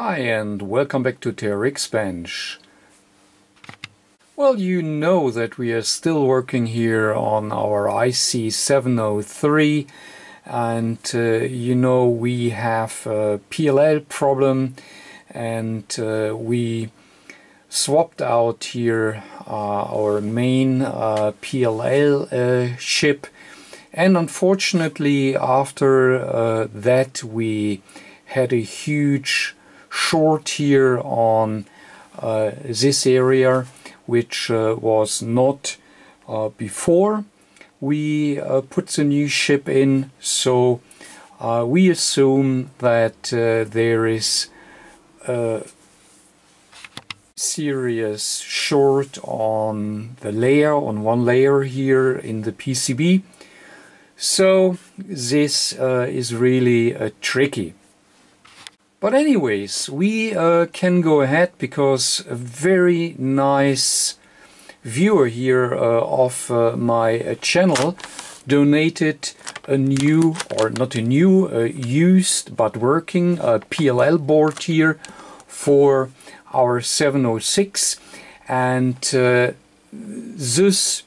Hi and welcome back to TRX Bench. Well, you know that we are still working here on our IC703 and uh, you know we have a PLL problem and uh, we swapped out here uh, our main uh, PLL uh, ship and unfortunately after uh, that we had a huge short here on uh, this area which uh, was not uh, before. We uh, put the new ship in so uh, we assume that uh, there is a serious short on the layer on one layer here in the PCB so this is really tricky but anyways, we uh, can go ahead because a very nice viewer here uh, of uh, my uh, channel donated a new, or not a new, uh, used but working PLL board here for our 706 and uh, thus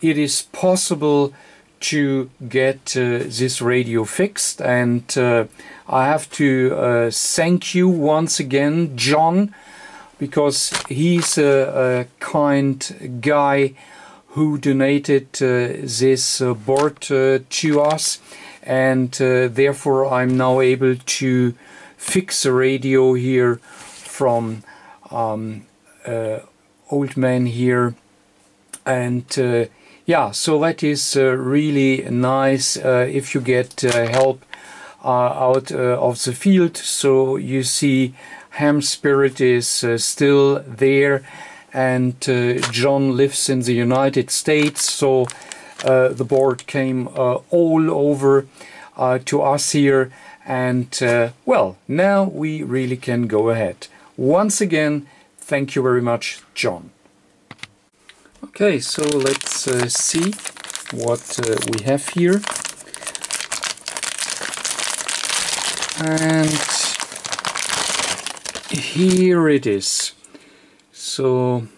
it is possible to get uh, this radio fixed. And uh, I have to uh, thank you once again John because he's a, a kind guy who donated uh, this uh, board uh, to us. And therefore I'm now able to fix the radio here from um, old man here. And yeah, so that is uh, really nice uh, if you get uh, help uh, out uh, of the field. So you see Ham Spirit is uh, still there and John lives in the United States. So the board came all over to us here and well, now we really can go ahead. Once again, thank you very much, John. Okay, so let's uh, see what uh, we have here. And here it is. So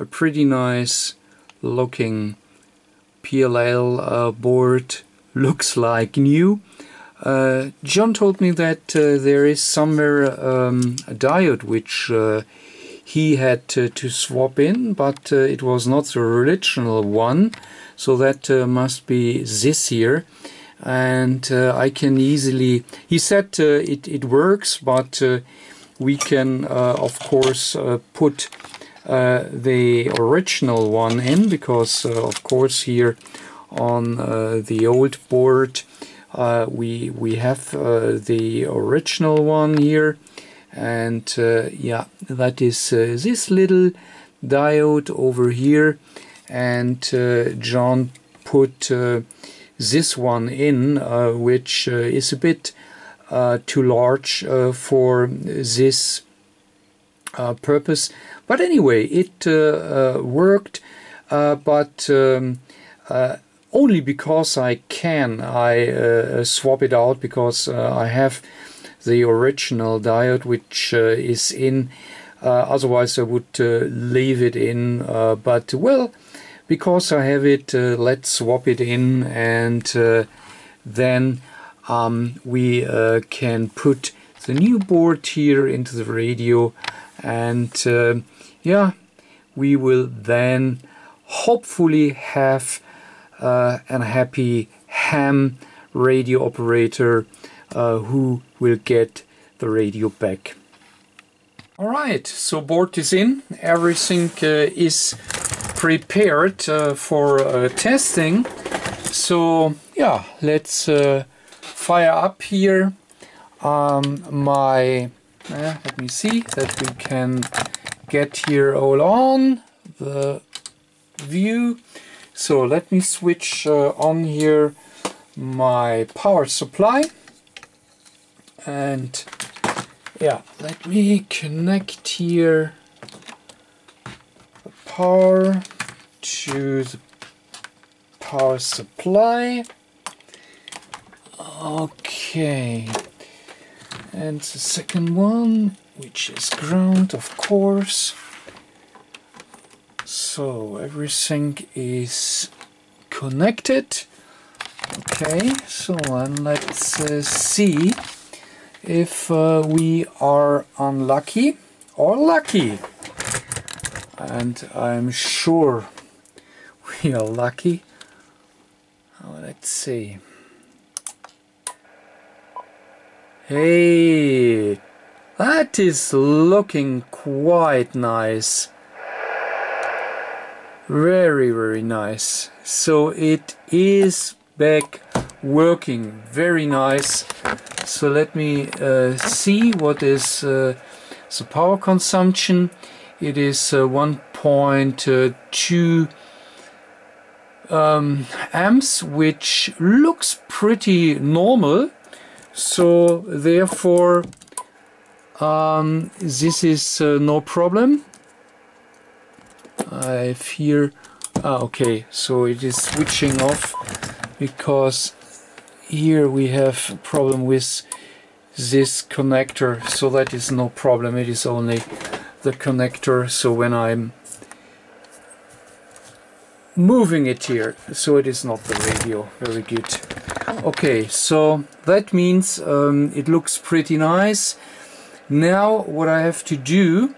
a pretty nice looking PLL uh, board looks like new. Uh, John told me that uh, there is somewhere um, a diode which uh, he had to, swap in, but uh, it was not the original one, so that uh, must be this year. And uh, I can easily, he said uh, it, it works, but uh, we can, of course, put the original one in, because, of course, here on the old board, we, we have the original one here and uh, yeah that is uh, this little diode over here. And uh, John put uh, this one in uh, which uh, is a bit too large for this purpose. But anyway it worked but um, only because I can I swap it out because I have the original diode which uh, is in uh, otherwise I would uh, leave it in but well because I have it let's swap it in and then um, we can put the new board here into the radio and yeah we will then hopefully have uh, a happy ham radio operator uh, who will get the radio back. Alright, so board is in, everything uh, is prepared uh, for uh, testing. So yeah, let's fire up here um, my, let me see that we can get here all on the view. So let me switch uh, on here my power supply and yeah let me connect here the power to the power supply. Okay. And the second one which is ground of course. So everything is connected. Okay so and let's uh, see if uh, we are unlucky or lucky. And I'm sure we are lucky. Let's see. Hey that is looking quite nice. Very very nice. So it is back working. Very nice so let me uh, see what is uh, the power consumption. It is uh, 1.2 um, amps which looks pretty normal. So therefore um, this is uh, no problem. I fear ah, okay so it is switching off because here we have a problem with this connector so that is no problem. It is only the connector so when I'm moving it here so it is not the radio. Very good. Okay so that means um, it looks pretty nice. Now what I have to do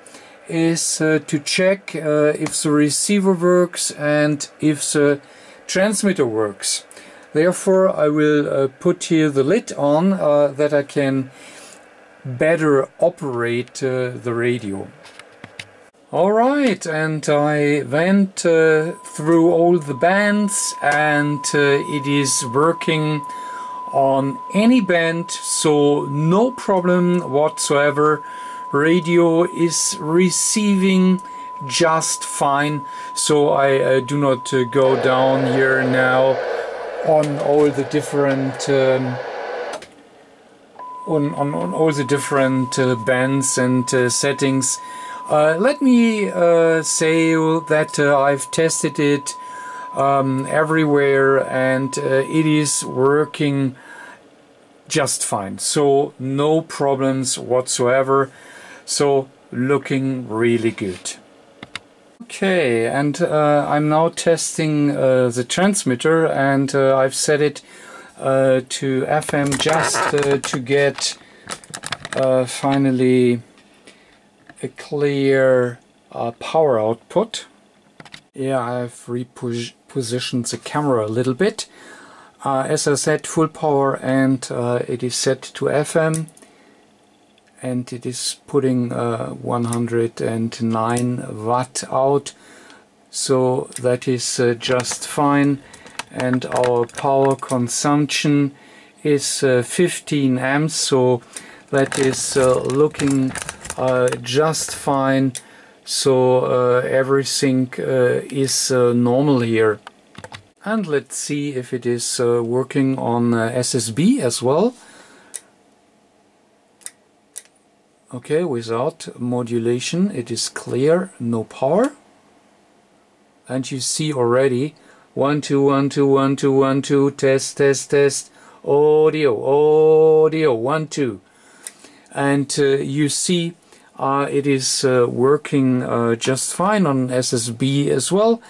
is uh, to check uh, if the receiver works and if the transmitter works therefore I will uh, put here the lid on uh, that I can better operate uh, the radio. Alright, and I went uh, through all the bands and uh, it is working on any band, so no problem whatsoever. Radio is receiving just fine, so I uh, do not go down here now on all the different um, on, on, on, all the different uh, bands and uh, settings uh, let me uh, say that uh, I've tested it um, everywhere and uh, it is working just fine. So no problems whatsoever. So looking really good. Okay, and uh, I'm now testing uh, the transmitter and I've set it to FM just to get finally a clear uh, power output. Yeah, I've repositioned the camera a little bit. Uh, as I said, full power and uh, it is set to FM and it is putting uh, 109 watt out. So that is uh, just fine. And our power consumption is uh, 15 amps so that is looking uh, just fine. So uh, everything uh, is normal here. And let's see if it is working on SSB as well okay without modulation it is clear no power and you see already one two one two one two one two test test test audio audio one two and uh, you see uh, it is uh, working uh, just fine on SSB as well.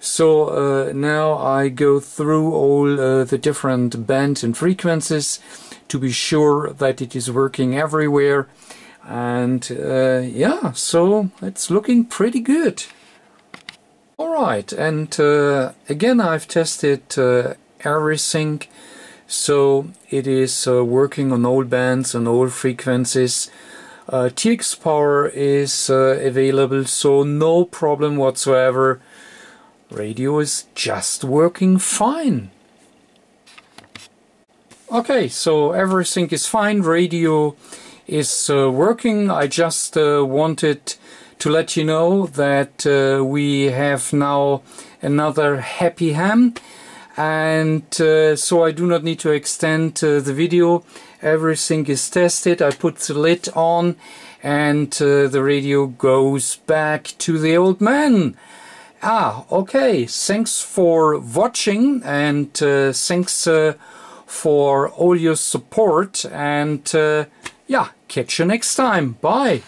So uh, now I go through all uh, the different bands and frequencies to be sure that it is working everywhere. And uh, yeah, so it's looking pretty good. Alright, and again I've tested everything. So it is working on all bands and all frequencies. Uh, TX power is uh, available, so no problem whatsoever. Radio is just working fine. Okay, so everything is fine. Radio is uh, working. I just uh, wanted to let you know that uh, we have now another happy ham. And uh, so I do not need to extend uh, the video. Everything is tested. I put the lid on and uh, the radio goes back to the old man. Ah okay. Thanks for watching and thanks for all your support. And yeah, catch you next time. Bye.